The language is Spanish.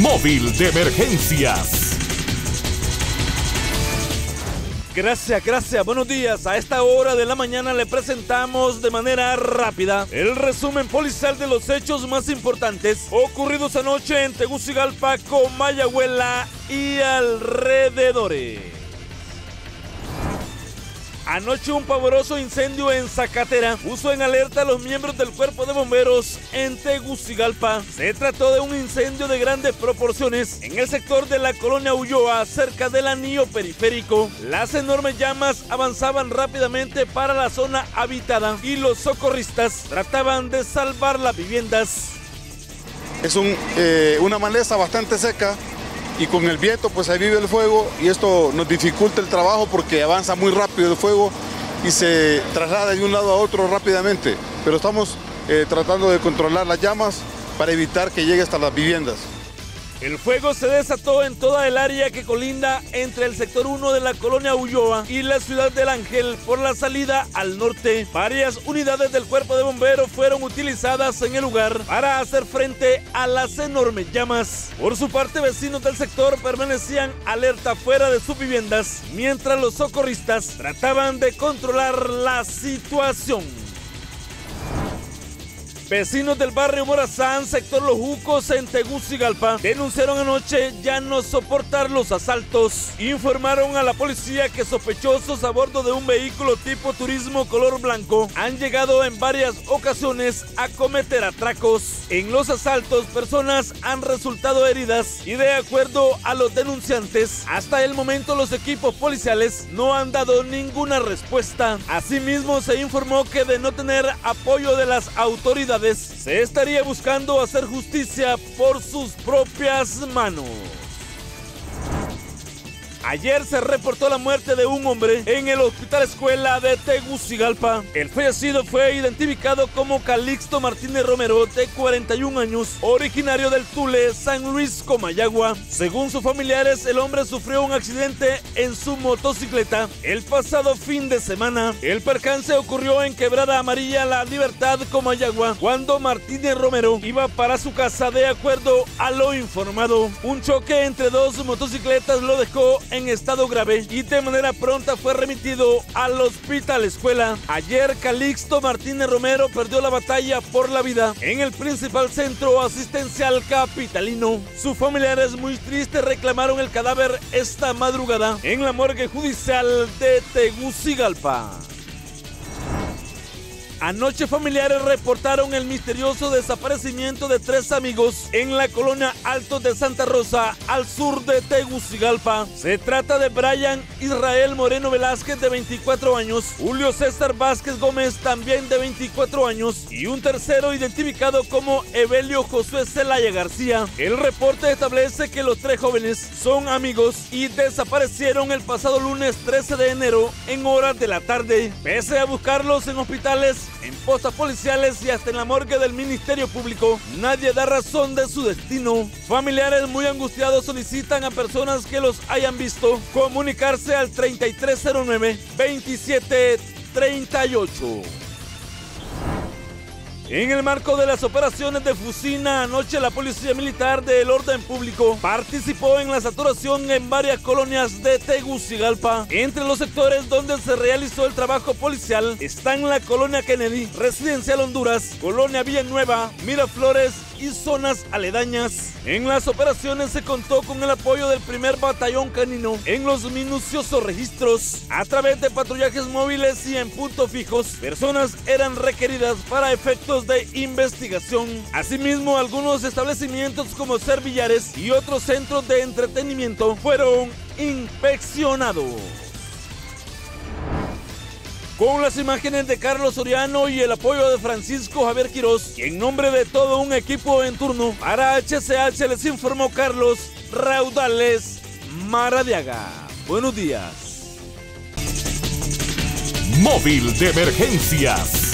Móvil de emergencias. Gracias, gracias. Buenos días. A esta hora de la mañana le presentamos de manera rápida el resumen policial de los hechos más importantes ocurridos anoche en Tegucigalpa, Comayagüela y alrededores. Anoche un pavoroso incendio en Zacatera puso en alerta a los miembros del cuerpo de bomberos en Tegucigalpa. Se trató de un incendio de grandes proporciones en el sector de la colonia Ulloa, cerca del anillo periférico. Las enormes llamas avanzaban rápidamente para la zona habitada y los socorristas trataban de salvar las viviendas. Es eh, una maleza bastante seca y con el viento pues ahí vive el fuego y esto nos dificulta el trabajo porque avanza muy rápido el fuego y se traslada de un lado a otro rápidamente. Pero estamos eh, tratando de controlar las llamas para evitar que llegue hasta las viviendas. El fuego se desató en toda el área que colinda entre el sector 1 de la colonia Ulloa y la ciudad del Ángel por la salida al norte. Varias unidades del cuerpo de bomberos fueron utilizadas en el lugar para hacer frente a las enormes llamas. Por su parte, vecinos del sector permanecían alerta fuera de sus viviendas mientras los socorristas trataban de controlar la situación. Vecinos del barrio Morazán, sector Los Jucos, en Tegucigalpa, denunciaron anoche ya no soportar los asaltos. Informaron a la policía que sospechosos a bordo de un vehículo tipo turismo color blanco han llegado en varias ocasiones a cometer atracos. En los asaltos, personas han resultado heridas y de acuerdo a los denunciantes, hasta el momento los equipos policiales no han dado ninguna respuesta. Asimismo, se informó que de no tener apoyo de las autoridades, se estaría buscando hacer justicia por sus propias manos. Ayer se reportó la muerte de un hombre en el hospital escuela de Tegucigalpa. El fallecido fue identificado como Calixto Martínez Romero, de 41 años, originario del Tule, San Luis, Comayagua. Según sus familiares, el hombre sufrió un accidente en su motocicleta el pasado fin de semana. El percance ocurrió en Quebrada Amarilla, La Libertad, Comayagua, cuando Martínez Romero iba para su casa de acuerdo a lo informado. Un choque entre dos motocicletas lo dejó en estado grave y de manera pronta fue remitido al hospital escuela. Ayer Calixto Martínez Romero perdió la batalla por la vida en el principal centro asistencial capitalino. Sus familiares muy tristes reclamaron el cadáver esta madrugada en la morgue judicial de Tegucigalpa. Anoche familiares reportaron el misterioso desaparecimiento de tres amigos en la colonia Alto de Santa Rosa, al sur de Tegucigalpa. Se trata de Brian Israel Moreno Velázquez, de 24 años, Julio César Vázquez Gómez, también de 24 años, y un tercero identificado como Evelio Josué Celaya García. El reporte establece que los tres jóvenes son amigos y desaparecieron el pasado lunes 13 de enero en horas de la tarde. Pese a buscarlos en hospitales, en postas policiales y hasta en la morgue del Ministerio Público, nadie da razón de su destino. Familiares muy angustiados solicitan a personas que los hayan visto comunicarse al 3309-2738. En el marco de las operaciones de Fusina, anoche la Policía Militar del Orden Público participó en la saturación en varias colonias de Tegucigalpa. Entre los sectores donde se realizó el trabajo policial están la colonia Kennedy, Residencial Honduras, Colonia Villanueva, Miraflores y zonas aledañas. En las operaciones se contó con el apoyo del primer batallón canino en los minuciosos registros. A través de patrullajes móviles y en puntos fijos, personas eran requeridas para efectos de investigación. Asimismo, algunos establecimientos como Servillares y otros centros de entretenimiento fueron inspeccionados. Con las imágenes de Carlos Soriano y el apoyo de Francisco Javier Quirós, y en nombre de todo un equipo en turno, para HCH les informó Carlos Raudales Maradiaga. Buenos días. Móvil de emergencias.